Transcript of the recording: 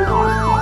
Musik